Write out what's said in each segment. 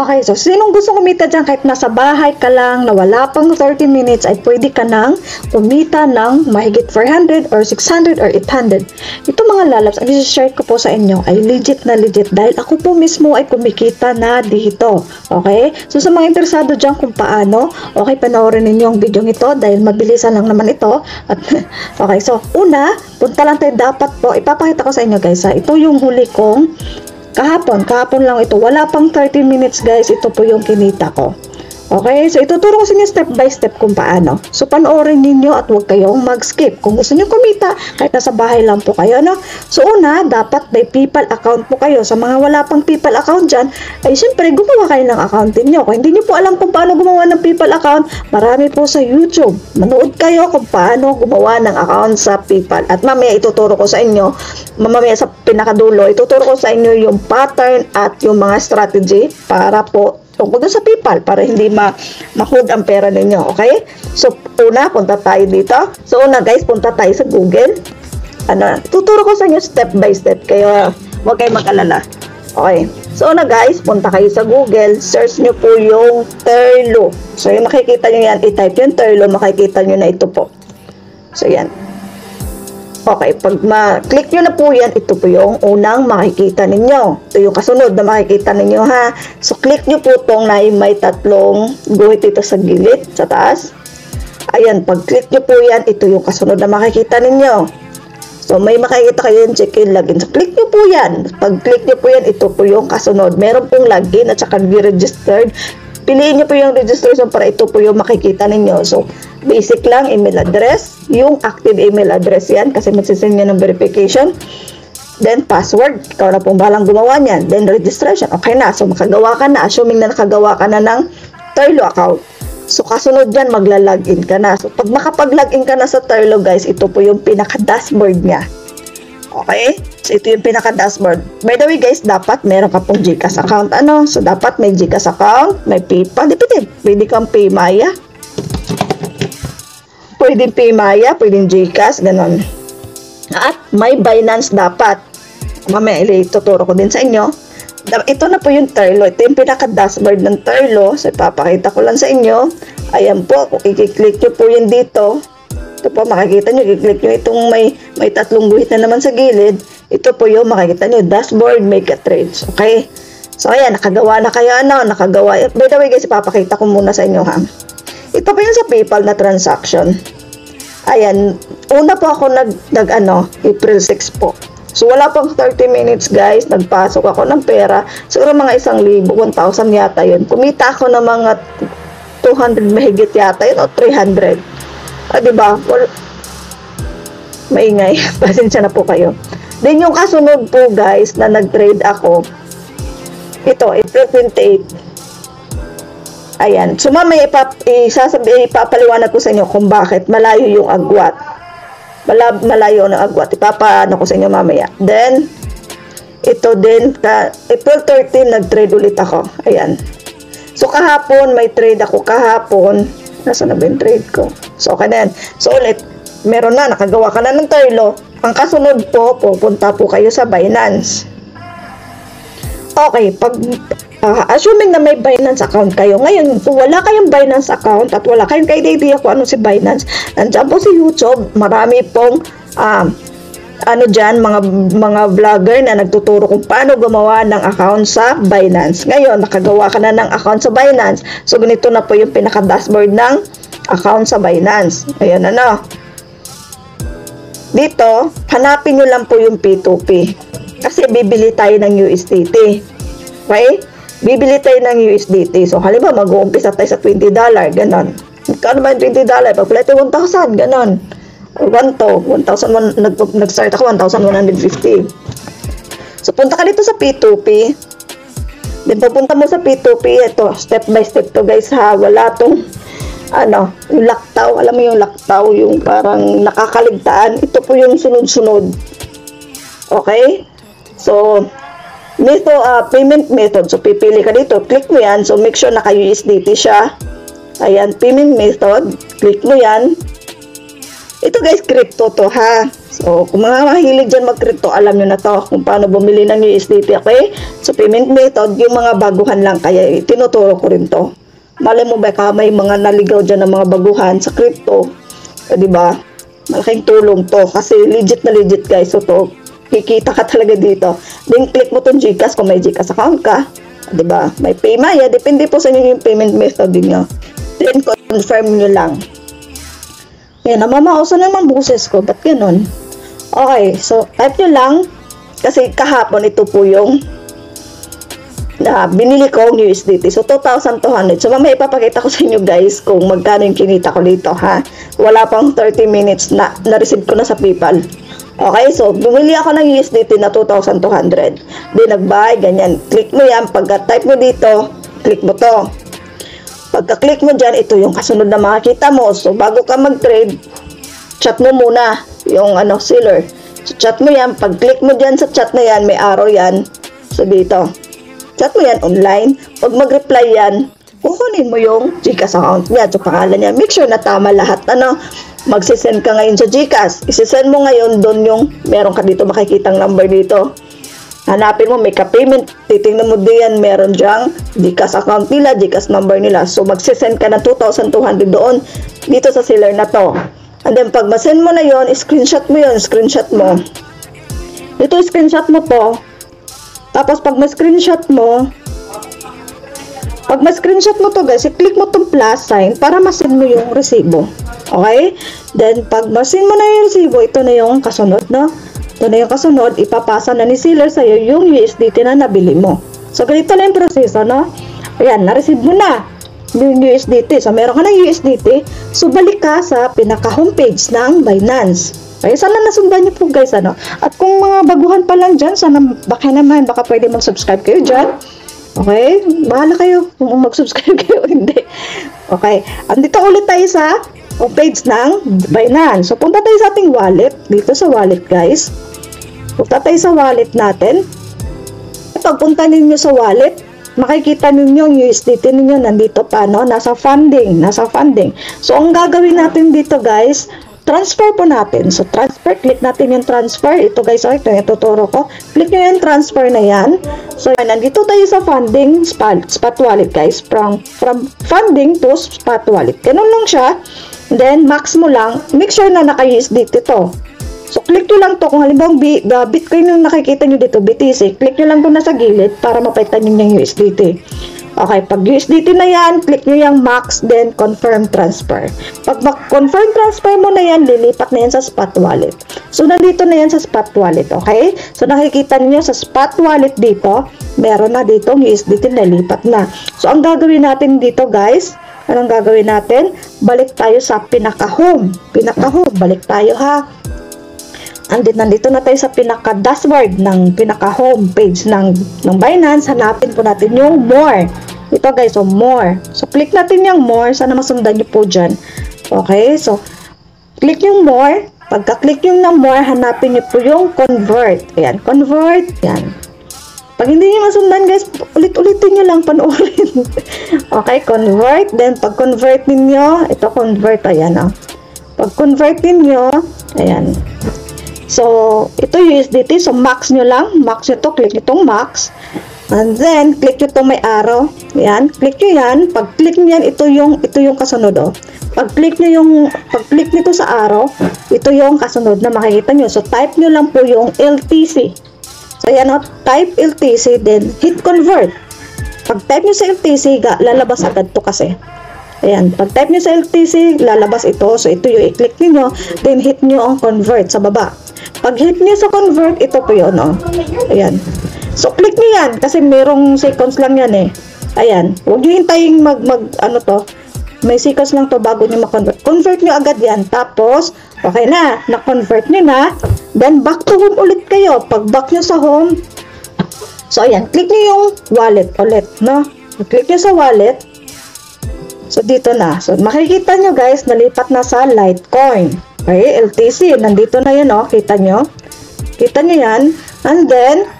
Okay, so sinong gusto kumita dyan kahit nasa bahay ka lang na wala pang 30 minutes ay pwede ka nang kumita ng mahigit 400 or 600 or 800. Ito mga lalabs, ang share ko po sa inyo ay legit na legit dahil ako po mismo ay kumikita na dito. Okay? So sa mga interesado dyan kung paano, okay, panoorin ninyo ang video ito dahil mabilisan lang naman ito. At, okay, so una, punta lang tayo dapat po, ipapakita ko sa inyo guys ha, ito yung huli kong Kahapon, kahapon lang ito. Wala pang 30 minutes guys. Ito po yung kinita ko. Okay, so ituturo ko sa inyo step by step kung paano. So panoorin ninyo at huwag kayong mag-skip. Kung gusto niyo kumita, kahit nasa bahay lang po kayo, no? So una, dapat may PayPal account po kayo. Sa mga wala pang PayPal account dyan, ay syempre gumawa kayo ng account niyo. Kung hindi niyo po alam kung paano gumawa ng PayPal account, marami po sa YouTube. Manood kayo kung paano gumawa ng account sa PayPal. At mamaya ituturo ko sa inyo, mamaya sa pinakadulo, ituturo ko sa inyo yung pattern at yung mga strategy para po tungkol sa PayPal para hindi ma makud ang pera ninyo, okay? So, una, punta tayo dito. So, una guys, punta tayo sa Google. Ano, tuturo ko sa inyo step by step, kaya huwag kayo mag-alala. Okay. So, una guys, punta kayo sa Google, search nyo po yung Terlo. So, yung makikita nyo yan, i-type yung Terlo, makikita nyo na ito po. So, yan. Okay, pag ma-click nyo na po yan, ito po yung unang makikita ninyo. Ito yung kasunod na makikita ninyo ha. So, click nyo po itong na may tatlong guhit ito sa gilid, sa taas. Ayan, pag click nyo po yan, ito yung kasunod na makikita ninyo. So, may makikita kayo yung check-in login. So, click nyo po yan. Pag click nyo po yan, ito po yung kasunod. Meron pong login at saka be-registered. Piliin nyo po yung registration para ito po yung makikita ninyo. So, basic lang, email address. Yung active email address yan kasi magsisend nyo ng verification. Then, password. Ikaw na pong balang gumawa niyan. Then, registration. Okay na. So, makagawa ka na. Assuming na nakagawa ka na ng Turlo account. So, kasunod dyan, magla-login ka na. So, pag makapag-login ka na sa Turlo, guys, ito po yung pinaka-dashboard niya. Okay? So, ito yung pinaka-dashboard. By the way, guys, dapat meron ka pong GCash account. Ano? So, dapat may GCash account, may PayPal. Depende. Pwede kang PayMaya. Pwede PayMaya, pwede GCash, ganon. At may Binance dapat. Mamaya, ituturo ko din sa inyo. Ito na po yung Turlo. Ito yung pinaka-dashboard ng Turlo. So, ipapakita ko lang sa inyo. Ayan po. Kung i-click nyo po yun dito, ito po, makikita nyo, i-click nyo itong may, may tatlong guhit na naman sa gilid. Ito po yung makikita nyo, dashboard, make a trades. Okay? So, ayan, nakagawa na kayo, ano, nakagawa. By the way, guys, ipapakita ko muna sa inyo, ha. Ito po yung sa PayPal na transaction. Ayan, una po ako nag, nag ano, April 6 po. So, wala pang 30 minutes, guys. Nagpasok ako ng pera. Siguro mga isang libo, 1,000 yata yun. Kumita ako ng mga 200 mahigit yata yun o 300. Ah, di ba? Well, maingay. Pasensya na po kayo. Then yung kasunod po guys na nag-trade ako, ito, April 28. Ayan. So mamaya ipap, isasabi, ipapaliwanag ko sa inyo kung bakit malayo yung agwat. Mala, malayo ng agwat. Ipapaano ko sa inyo mamaya. Then, ito din, ka, April 13, nag-trade ulit ako. Ayan. So kahapon, may trade ako kahapon. Nasa na ba trade ko? So, okay na yan. So, ulit, meron na, nakagawa ka na ng Turlo. Ang kasunod po, pupunta po kayo sa Binance. Okay, pag uh, assuming na may Binance account kayo, ngayon, kung wala kayong Binance account at wala kayong idea kung ano si Binance, nandiyan po si YouTube, marami pong um, ano dyan, mga, mga vlogger na nagtuturo kung paano gumawa ng account sa Binance. Ngayon, nakagawa ka na ng account sa Binance. So, ganito na po yung pinaka-dashboard ng account sa Binance. Ayan, ano. Dito, hanapin nyo lang po yung P2P. Kasi bibili tayo ng USDT. Okay? Bibili tayo ng USDT. So, halimbawa, mag-uumpisa tayo sa $20. Ganon. Kano ba yung $20? Pag-plate 1,000. Ganon. 1 to, 1,000, nag, nag-start ako 1,150. So, punta ka dito sa P2P. Then, pupunta mo sa P2P. Ito, step by step to guys ha. Wala tong, ano, yung laktaw. Alam mo yung laktaw, yung parang nakakaligtaan. Ito po yung sunod-sunod. Okay? So, method, uh, payment method. So, pipili ka dito. Click mo yan. So, make sure naka-USDT siya. Ayan, payment method. Click mo yan. Ito guys, crypto to ha. So, kung mga mahilig dyan mag-crypto, alam nyo na to kung paano bumili ng USDT, okay? So, payment method, yung mga baguhan lang, kaya tinuturo ko rin to. Malay mo ba ka may mga naligaw dyan ng mga baguhan sa crypto, eh, di ba? Malaking tulong to kasi legit na legit guys. So, to, kikita ka talaga dito. Then, click mo tong Gcash kung may Gcash account ka. Di ba? May Paymaya, depende po sa inyo yung payment method niyo. Then, confirm nyo lang. Yan, namamauso naman boses ko. Ba't ganun? Okay, so type nyo lang. Kasi kahapon ito po yung na binili ko ng USDT. So, 2,200. So, mamaya ipapakita ko sa inyo guys kung magkano yung kinita ko dito ha. Wala pang 30 minutes na na-receive ko na sa PayPal. Okay, so bumili ako ng USDT na 2,200. Then, nag-buy, ganyan. Click mo yan. Pagka-type mo dito, click mo to. Pagka-click mo dyan, ito yung kasunod na makikita mo. So, bago ka mag-trade, chat mo muna yung ano, seller. So, chat mo yan. Pag-click mo dyan sa chat na yan, may arrow yan. So, dito. Chat mo yan online. Pag mag-reply yan, kukunin mo yung Gcash account niya. So, pangalan niya. Make sure na tama lahat. Ano, magsisend ka ngayon sa Gcash. Isisend mo ngayon doon yung meron ka dito makikitang number dito. Hanapin mo, may ka-payment. Titingnan mo diyan, meron diyang Gcash account nila, Gcash number nila. So, magsisend ka ng 2,200 doon dito sa seller na to. And then, pag masend mo na yon screenshot mo yon screenshot mo. Ito, screenshot mo to. Tapos, pag ma-screenshot mo, pag ma-screenshot mo to guys, i-click mo tong plus sign para masend mo yung resibo. Okay? Then, pag masend mo na yung resibo, ito na yung kasunod, no? Ito na yung kasunod, ipapasa na ni seller sa'yo yung USDT na nabili mo. So, ganito na yung proseso, no? Ayan, na-receive mo na yung USDT. So, meron ka ng USDT. So, balik ka sa pinaka-homepage ng Binance. Okay, sana nasundan niyo po guys, ano? At kung mga baguhan pa lang dyan, sana baka naman, baka pwede mag-subscribe kayo dyan. Okay? Bahala kayo kung mag-subscribe kayo hindi. Okay. Andito ulit tayo sa page ng Binance. So, punta tayo sa ating wallet. Dito sa wallet, guys. Punta tayo sa wallet natin. Pagpunta ninyo sa wallet, makikita ninyo yung USDT ninyo nandito pa, no? Nasa funding, nasa funding. So, ang gagawin natin dito, guys, transfer po natin. So, transfer, click natin yung transfer. Ito, guys, oh, ito yung tuturo ko. Click nyo yung transfer na yan. So, nandito tayo sa funding, spot, spot wallet, guys. From, from funding to spot wallet. Ganun lang siya. Then, max mo lang. Make sure na naka-USDT to. So, click nyo lang to. Kung halimbawa, B, uh, Bitcoin yung nakikita nyo dito, BTC, click nyo lang to nasa gilid para mapalitan nyo yung USDT. Okay, pag USDT na yan, click nyo yung max, then confirm transfer. Pag confirm transfer mo na yan, lilipat na yan sa spot wallet. So, nandito na yan sa spot wallet, okay? So, nakikita niyo sa spot wallet dito, meron na dito USDT na lipat na. So, ang gagawin natin dito, guys, anong gagawin natin? Balik tayo sa pinaka-home. Pinaka-home, balik tayo ha. Andito, nandito na tayo sa pinaka-dashboard ng pinaka-home page ng, ng Binance. Hanapin po natin yung more. Ito guys, so more. So, click natin yung more. Sana masundan nyo po dyan. Okay, so, click yung more. Pagka-click yung na more, hanapin nyo po yung convert. Ayan, convert. Ayan. Pag hindi nyo masundan guys, ulit-ulitin nyo lang panoorin. okay, convert. Then, pag convert ninyo, ito convert. Ayan, oh. Pag convert ninyo, ayan. So, ito USDT. So, max nyo lang. Max nyo to. Click nyo itong max. And then, click nyo itong may arrow. Yan. Click nyo yan. Pag click nyo yan, ito yung, ito yung kasunod. Oh. Pag click nyo yung, pag click nito sa arrow, ito yung kasunod na makikita nyo. So, type nyo lang po yung LTC. So, yan o. Oh, type LTC, then hit convert. Pag type nyo sa LTC, lalabas agad to kasi. Ayan, pag type nyo sa LTC, lalabas ito. So, ito yung i-click nyo, then hit nyo ang convert sa baba. Pag hit niyo sa convert, ito po yun, oh. Ayan. So, click niyo yan, kasi merong seconds lang yan, eh. Ayan. Huwag niyo hintayin mag, mag, ano to, may seconds lang to bago niyo ma-convert. Convert niyo agad yan. Tapos, okay na, na-convert niyo na. Then, back to home ulit kayo. Pag back niyo sa home, so, ayan, click niyo yung wallet ulit, no? Click niyo sa wallet. So, dito na. So, makikita niyo guys, nalipat na sa Litecoin. Okay, LTC. Nandito na yan, oh. Kita nyo? Kita nyo yan? And then,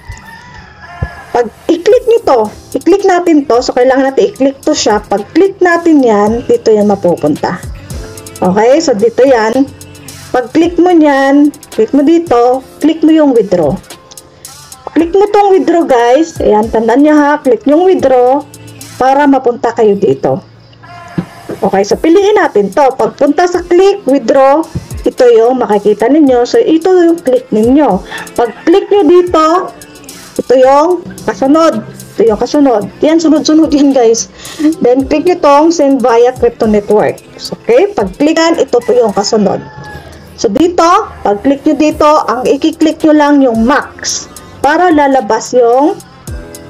pag i-click nyo to, i-click natin to, so kailangan natin i-click to siya. Pag click natin yan, dito yan mapupunta. Okay, so dito yan. Pag-click mo niyan, click mo dito, click mo yung withdraw. Click mo tong withdraw guys. Ayan, tandaan nyo ha, click yung withdraw para mapunta kayo dito. Okay, so piliin natin to. Pagpunta sa click, withdraw, ito yung makikita ninyo. So, ito yung click ninyo. Pag click nyo dito, ito yung kasunod. Ito yung kasunod. Yan, sunod-sunod yan guys. Then, click nyo tong send via crypto network. So, okay, pag clickan, ito po yung kasunod. So, dito, pag click nyo dito, ang i-click nyo lang yung max para lalabas yung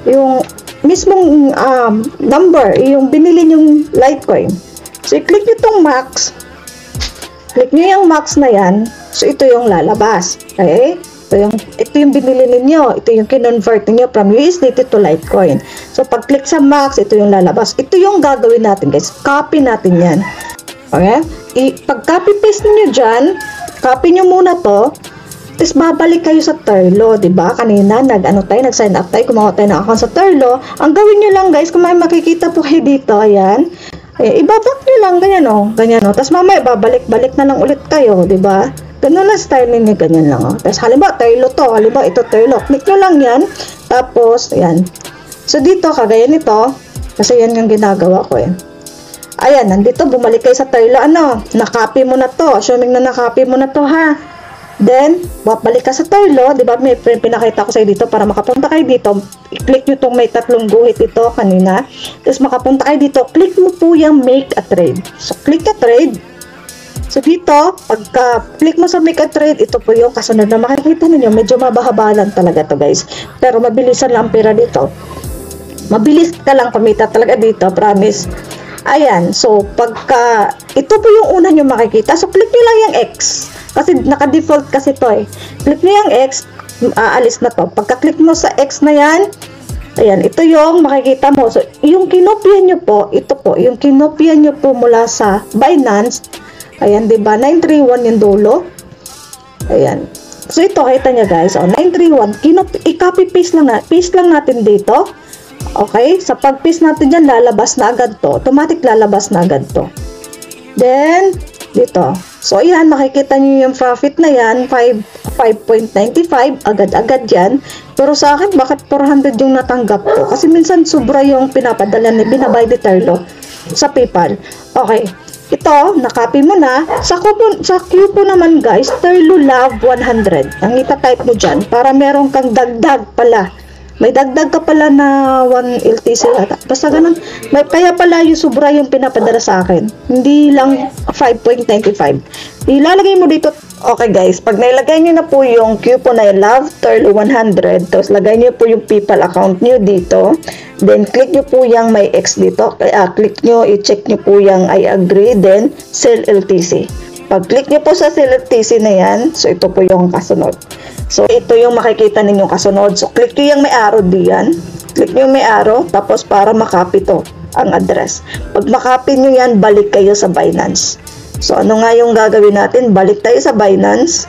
yung mismong um, number, yung binili yung Litecoin. So, i-click nyo itong max. Click nyo yung max na yan. So, ito yung lalabas. Okay? Ito yung, ito yung binili ninyo. Ito yung kinonvert niyo from USDT to Litecoin. So, pag-click sa max, ito yung lalabas. Ito yung gagawin natin, guys. Copy natin yan. Okay? I, pag copy paste niyo dyan, copy nyo muna to, tapos babalik kayo sa Terlo, 'di ba? Kanina nag-ano tayo, nag-sign up tayo, kumuha tayo ng account sa Terlo. Ang gawin niyo lang, guys, kung may makikita po kayo dito, ayan. Eh, ibabak niyo lang ganyan oh, ganyan oh. Tapos mamaya babalik-balik na lang ulit kayo, 'di ba? Ganun lang style niyo ganyan lang oh. Tapos halimbawa Terlo to, halimbawa ito Terlo. Click niyo lang 'yan. Tapos ayan. So dito kagaya nito, kasi yan yung ginagawa ko eh. Ayan, nandito, bumalik kayo sa Terlo, ano, nakopy mo na to. Assuming na nakopy mo na to, ha. Then, balik ka sa Terlo, di ba, may pinakita ko sa dito para makapunta kayo dito. I-click nyo tong may tatlong guhit ito kanina. Tapos makapunta kayo dito, click mo po yung make a trade. So, click a trade. So, dito, pagka click mo sa make a trade, ito po yung kasunod na makikita ninyo. Medyo mabahabalan talaga to guys. Pero mabilisan lang pera dito. Mabilis ka lang kumita talaga dito, promise. Ayan, so pagka, ito po yung una nyo makikita. So, click nyo lang yung X. Kasi naka-default kasi to eh. Click nyo yung X, aalis na to. Pagka-click mo sa X na yan, ayan, ito yung makikita mo. So, yung kinopya nyo po, ito po, yung kinopya nyo po mula sa Binance, ayan, di ba 931 yung dulo. Ayan. So, ito, kita nyo guys, oh, 931, kinop i-copy paste lang, na, paste lang natin dito. Okay? Sa pag-paste natin dyan, lalabas na agad to. Automatic lalabas na agad to. Then, dito. So, ayan, makikita nyo yung profit na yan, 5.95, agad-agad yan. Pero sa akin, bakit 400 yung natanggap ko? Kasi minsan, sobra yung pinapadala ni binabay ni Terlo sa PayPal. Okay. Ito, nakopy mo na. Sa coupon, sa po naman guys, Terlo Love 100. Ang ita-type mo dyan para meron kang dagdag pala may dagdag ka pala na 1 LTC ata. Basta ganun. May, kaya pala yung sobra yung pinapadala sa akin. Hindi lang 5.95. Ilalagay mo dito. Okay guys, pag nailagay nyo na po yung coupon na Love Turl 100, tapos lagay nyo po yung PayPal account nyo dito, then click nyo po yung may X dito. Kaya click nyo, i-check nyo po yung I agree, then sell LTC. Pag click nyo po sa sell LTC na yan, so ito po yung kasunod. So, ito yung makikita ninyong kasunod. So, click nyo yung may arrow diyan. Click nyo yung may arrow, tapos para makopy to ang address. Pag makopy nyo yan, balik kayo sa Binance. So, ano nga yung gagawin natin? Balik tayo sa Binance.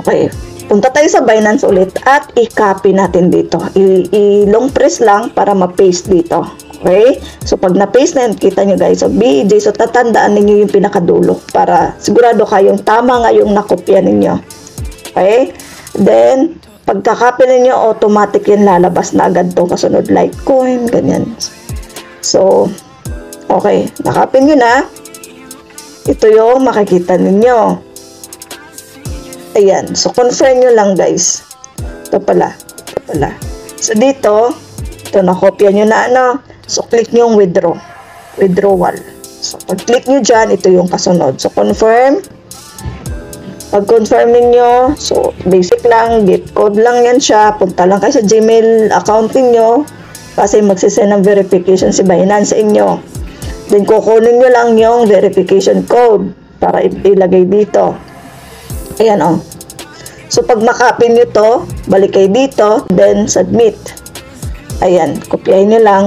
Okay. Punta tayo sa Binance ulit at i-copy natin dito. I-long press lang para ma-paste dito. Okay? So, pag na-paste na yun, kita nyo guys, so BJ, so tatandaan ninyo yung pinakadulo para sigurado kayong tama nga yung nakopya ninyo. Okay? Then, pagka-copy ninyo, automatic yan lalabas na agad to kasunod Litecoin, ganyan. So, okay, nakopy nyo na. Ito yung makikita ninyo. Ayan, so confirm nyo lang guys. Ito pala, ito pala. So, dito, ito nakopya nyo na ano, So, click nyo yung withdraw. Withdrawal. So, pag-click nyo dyan, ito yung kasunod. So, confirm. Pag-confirm ninyo, so, basic lang, get code lang yan siya. Punta lang kayo sa Gmail account niyo kasi magsisend ng verification si Binance sa inyo. Then, kukunin nyo lang yung verification code para ilagay dito. Ayan, oh. So, pag makapin nyo to, balik kayo dito, then submit. Ayan, kopyahin nyo lang.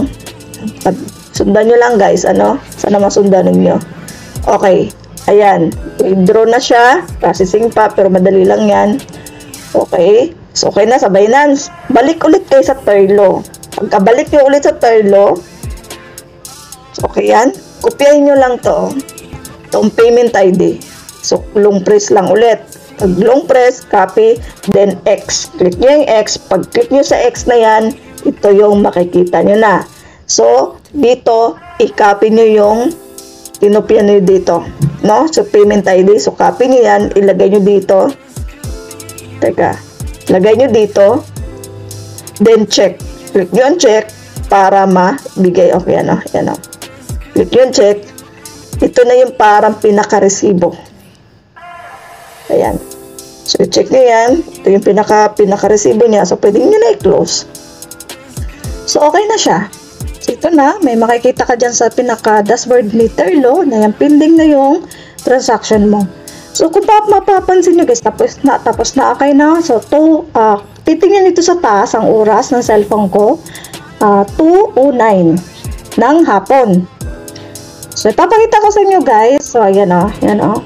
Sundan nyo lang guys, ano? Sana masundan ninyo. Okay. Ayan. Withdraw na siya. Processing pa, pero madali lang yan. Okay. So, okay na sa Binance. Balik ulit kayo sa Terlo. Pagkabalik nyo ulit sa Terlo, okay yan. Kopyahin nyo lang to. Itong payment ID. So, long press lang ulit. Pag long press, copy, then X. Click nyo yung X. Pag click nyo sa X na yan, ito yung makikita nyo na. So, dito, i-copy nyo yung tinopya nyo dito. No? So, payment ID. So, copy nyo yan. Ilagay nyo dito. Teka. Lagay nyo dito. Then, check. Click ang check para mabigay. Okay, ano? Yan, o. Click nyo ang check. Ito na yung parang pinaka-resibo. Ayan. So, check nyo yan. Ito yung pinaka, pinaka-resibo niya. So, pwede nyo na i-close. So, okay na siya. Ito na. May makikita ka dyan sa pinaka-dashboard ni Terlo na yung pending na yung transaction mo. So, kung pa mapapansin nyo guys, tapos na, tapos na okay na. So, to, uh, titingnan ito sa taas ang oras ng cellphone ko. Uh, 2.09 ng hapon. So, ipapakita ko sa inyo guys. So, ayan o. Oh, ayan o. Oh.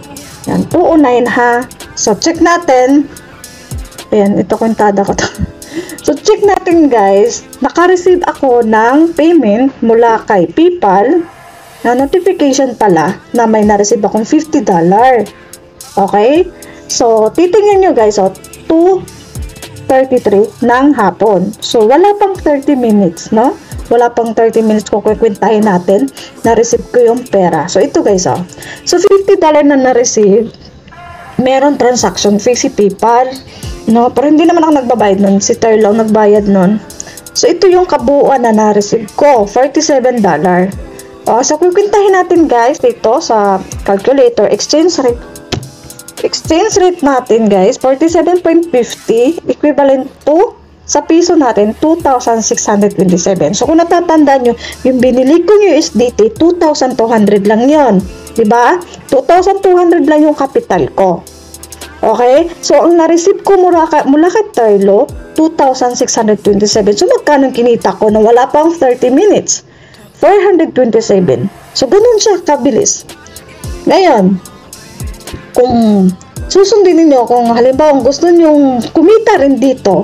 Yan, 209 ha. So, check natin. Ayan, ito kuntada ko to. so, check natin guys. Naka-receive ako ng payment mula kay PayPal na notification pala na may na-receive akong $50. Okay? So, titingnan nyo guys, so, 2.33 ng hapon. So, wala pang 30 minutes, no? wala pang 30 minutes ko kukwentahin natin na-receive ko yung pera. So, ito guys, oh. So, $50 na na-receive. Meron transaction fee si PayPal. No? Pero hindi naman ako nagbabayad nun. Si Terlo nagbayad nun. So, ito yung kabuuan na na-receive ko. $47. Oh, so, kukwentahin natin guys dito sa calculator. Exchange rate. Exchange rate natin guys, 47.50 equivalent to sa piso natin, 2,627. So, kung natatandaan nyo, yung binili kong USDT, 2,200 lang yon ba? Diba? 2,200 lang yung capital ko. Okay? So, ang na-receive ko mula, ka, mula kay Terlo, 2,627. So, magkano kinita ko na wala pang 30 minutes? 427. So, ganun siya kabilis. Ngayon, kung susundin niyo kung halimbawa gusto niyo kumita rin dito,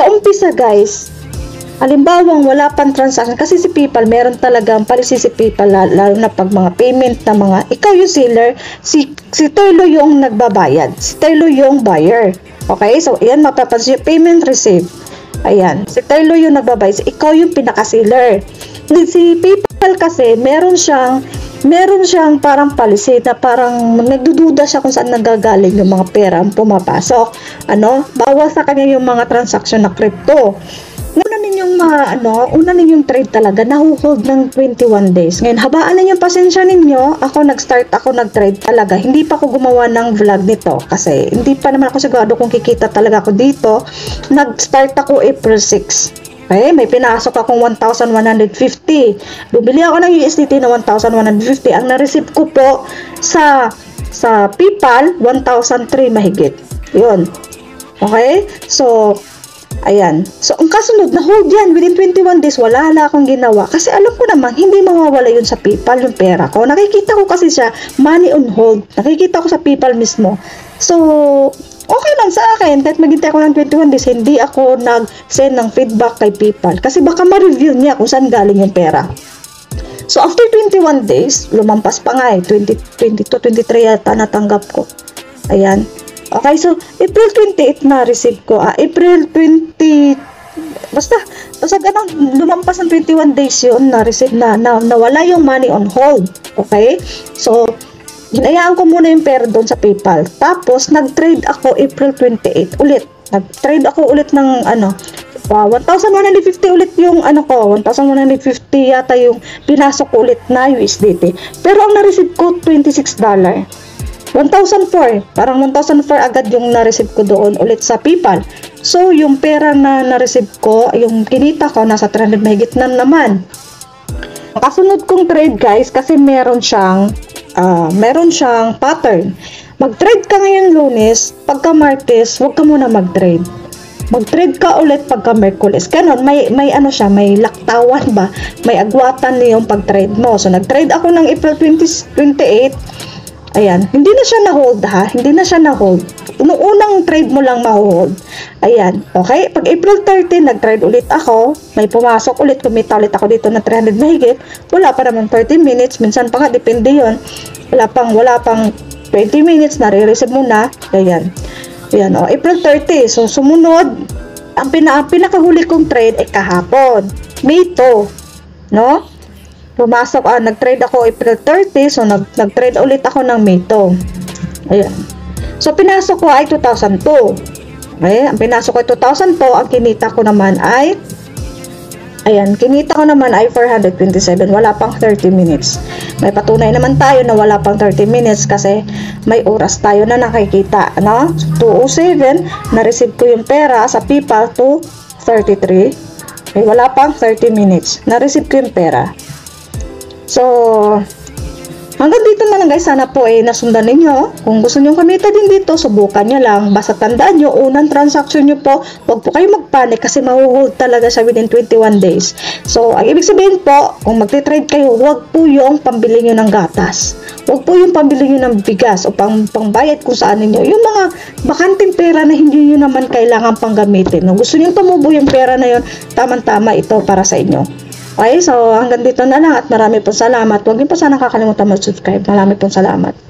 sa umpisa guys, halimbawang wala pang transaction, kasi si PayPal, meron talagang policy si PayPal, lalo na pag mga payment na mga, ikaw yung seller, si, si Toylo yung nagbabayad, si Toylo yung buyer. Okay, so ayan mapapansin yung payment receipt. Ayan, si Toylo yung nagbabayad, so, ikaw yung pinaka-seller. Si PayPal kasi, meron siyang meron siyang parang policy na parang nagdududa siya kung saan nagagaling yung mga pera ang pumapasok. Ano? Bawal sa kanya yung mga transaction na crypto. Una ninyong mga, ano, una ninyong trade talaga, nahuhold ng 21 days. Ngayon, habaan na yung pasensya ninyo, ako nag-start ako nag-trade talaga. Hindi pa ako gumawa ng vlog nito kasi hindi pa naman ako sigurado kung kikita talaga ako dito. Nag-start ako April 6. Okay, may pinasok akong 1,150. Bumili ako ng USDT na 1,150. Ang na-receive ko po sa sa PayPal, 1,003 mahigit. Yun. Okay? So, ayan. So, ang kasunod, na hold yan. Within 21 days, wala na akong ginawa. Kasi alam ko naman, hindi mawawala yun sa PayPal, yung pera ko. Nakikita ko kasi siya, money on hold. Nakikita ko sa PayPal mismo. So, okay lang sa akin. Kahit maghintay ako ng 21 days, hindi ako nag-send ng feedback kay PayPal. Kasi baka ma-review niya kung saan galing yung pera. So, after 21 days, lumampas pa nga eh. 20, 22, 23 yata natanggap ko. Ayan. Okay, so, April 28 na receive ko. Ah, April 20, basta, basta ganun, lumampas ng 21 days yun na receive na, na, nawala yung money on hold. Okay? So, hinayaan ko muna yung pera doon sa PayPal. Tapos, nag-trade ako April 28 ulit. Nag-trade ako ulit ng ano, uh, 1,150 ulit yung ano ko, 1,150 yata yung pinasok ulit na USDT. Pero ang na-receive ko, $26. 1,004. Parang 1,004 agad yung na-receive ko doon ulit sa PayPal. So, yung pera na na-receive ko, yung kinita ko, nasa 300 mahigit na naman. Kasunod kong trade guys, kasi meron siyang uh, meron siyang pattern. Mag-trade ka ngayon lunes, pagka martes, huwag ka muna mag-trade. Mag-trade ka ulit pagka Merkulis. Ganon, may, may ano siya, may laktawan ba? May agwatan niyo yung pag-trade mo. So, nag-trade ako ng April 20, 28. Ayan, hindi na siya na-hold ha. Hindi na siya na-hold. Nung unang trade mo lang ma-hold. Ayan, okay? Pag April 30, nag-trade ulit ako. May pumasok ulit, kumita ulit ako dito na 300 mahigit. Wala pa naman 30 minutes. Minsan pa nga, depende yon Wala pang, wala pang 20 minutes, nare-receive mo na. Ayan. Ayan, o. April 30. So, sumunod, ang, pina, pinakahuli kong trade ay kahapon. May 2. No? Pumasok, ah, nag-trade ako April 30. So, nag, nag-trade ulit ako ng May 2. Ayan. So, pinasok ko ay 2002. Okay, ang pinasok ko ay 2002. Ang kinita ko naman ay Ayan, kinita ko naman ay 427. Wala pang 30 minutes. May patunay naman tayo na wala pang 30 minutes kasi may oras tayo na nakikita. Ano? 207, na-receive ko yung pera sa PayPal to 33. Okay, wala pang 30 minutes. Na-receive ko yung pera. So, Na lang guys, sana po eh, nasundan ninyo. Kung gusto nyo kumita din dito, subukan nyo lang. Basta tandaan nyo, unang transaction nyo po, huwag po kayo magpanik kasi mahuhold talaga siya within 21 days. So, ang ibig sabihin po, kung magte-trade kayo, huwag po yung pambili nyo ng gatas. Huwag po yung pambili nyo ng bigas o pang, pangbayad kung saan ninyo. Yung mga bakanting pera na hindi nyo naman kailangan pang gamitin. No? Gusto nyo tumubo yung pera na yon tamang-tama ito para sa inyo. Okay, so hanggang dito na lang at marami pong salamat. Huwag niyo po sana kakalimutan mag-subscribe. Marami pong salamat.